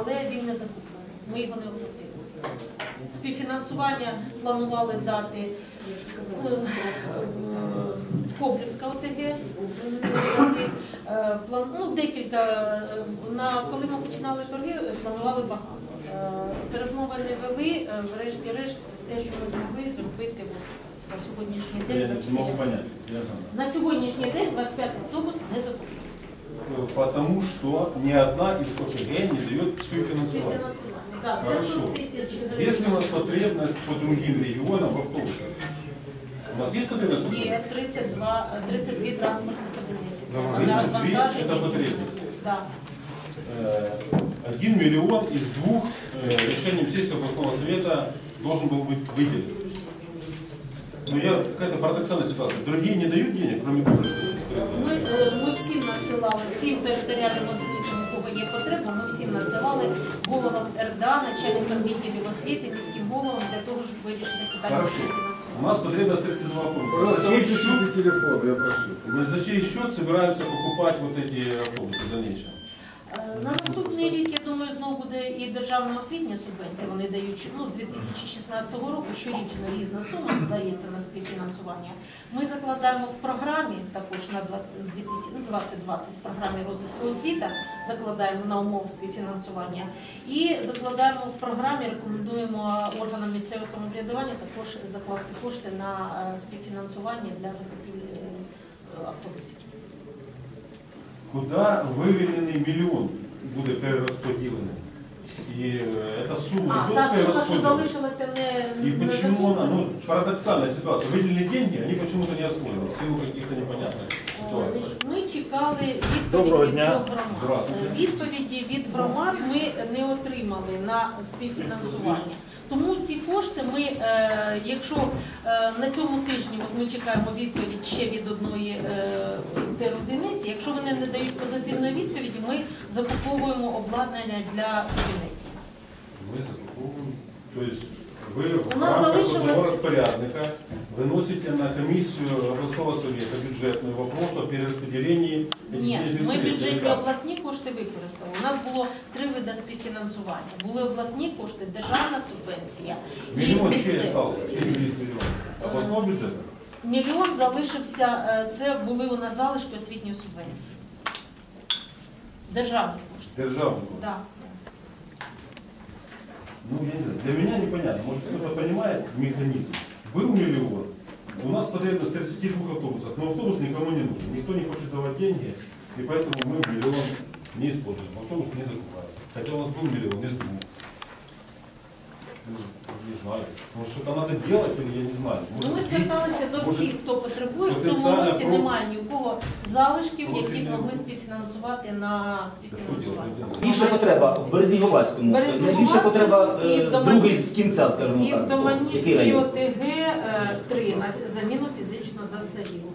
але він не закуплений. Ми його не оплатили. Співфінансування планували дати е, Коблівська ОТГ, е, ну, декілька, е, на, коли ми починали торги, планували багато. Перемови не вели, врешті-решт, те, що ми змогли зробити на сьогоднішній день. не 24. могу понять. Я знаю. На сьогоднішній день 25 автобус не закуплено. Э, Потому что ни одна из ОТГ не дает співфінансування. Співфінансування, так, Хорошо. 500 тисяч гривень. Если у нас потребность по другим регионам в автобусах, у нас есть потребность? в Є 32, 32 транспортних одиниці. Ну, Вони 32 розвантажені. це потребність. Да. Э, Один миллион из двух э, решением сессии областного совета должен был быть выделен. Но я какая-то парадоксальная ситуация. Другие не дают денег, кроме Кубринской надсилали, всім територіальним одиницям, у кого є потреба, ми всім надсилали головам РДА, начальникам відділів освіти, міським головам для того, щоб вирішити питання Хорошо. У співфінансування. нас потребность 32 автобуса. Пожалуйста, За чей выключите счет, телефон, я прошу. мы за чей счет собираемся покупать вот эти автобусы в дальнейшем? Е, На наступний рік, я думаю, знову буде і державна освітня субвенція. Вони дають ну, з 2016 року щорічно різна сума дається на співфінансування. Ми закладаємо в програмі також на 20, 2000, ну, 2020 в програмі розвитку освіти, закладаємо на умови співфінансування і закладаємо в програмі, рекомендуємо органам місцевого самоврядування також закласти кошти на е, співфінансування для закупівлі е, автобусів. Куда вивільнений мільйон буде перерозподілений? І е, ця сума А, йде та сума, що перерозподілена? залишилася не, И не почему она, закуплена. ну, парадоксальная ситуация, выделили деньги, они почему-то не освоены, в силу каких-то непонятных ситуаций. Ми чекали відповіді Доброго від дня. трьох громад. Здравствуйте. Е, Відповіді від громад ми не отримали на співфінансування. Тому ці кошти ми, е, якщо е, на цьому тижні от ми чекаємо відповідь ще від одної е, теродиниці, якщо вони не дають позитивної відповіді, ми закуповуємо обладнання для кабінетів. Мы закуповываем, то есть вы в У нас рамках залишилось- одного распорядника выносите на комиссию областного совета бюджетный вопрос о перераспределении этих Ні, денежных ми средств. бюджетні Как? обласні кошти використали. У нас було три види співфінансування. Були обласні кошти, державна субвенція і Миллион чей місцеві. остался? Чей 200 миллионов? Областного бюджета? Мільйон залишився, е, це були у нас залишки освітньої субвенції. Державні кошти. Державный год. Да. Ну, я не знаю, для меня непонятно. Может, кто-то понимает механизм. Был миллион, у нас потребность 32 автобусов, но автобус никому не нужен. Никто не хочет давать деньги, и поэтому мы миллион не используем. Автобус не закупаем. Хотя у нас был миллион из двух. Ну, Не знаю. Может, что-то надо делать или я не знаю. Ну, ми зверталися до може, всіх, хто потребує. В цьому потенціально році про- немає ні у кого залишків, які б могли співфінансувати на співфінансування. Більша потреба в Березні-Говацькому. Більша потреба і в е, Домані- другий з кінця, скажімо І в так. Доманівській Який район? ОТГ 3 на заміну фізично застарілого.